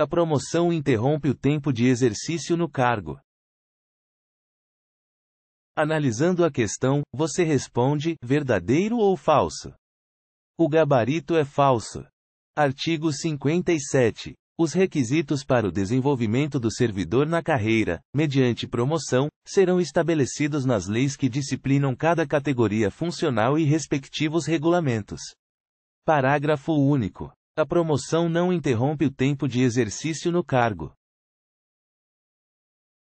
A promoção interrompe o tempo de exercício no cargo. Analisando a questão, você responde verdadeiro ou falso. O gabarito é falso. Artigo 57. Os requisitos para o desenvolvimento do servidor na carreira, mediante promoção, serão estabelecidos nas leis que disciplinam cada categoria funcional e respectivos regulamentos. Parágrafo único. A promoção não interrompe o tempo de exercício no cargo.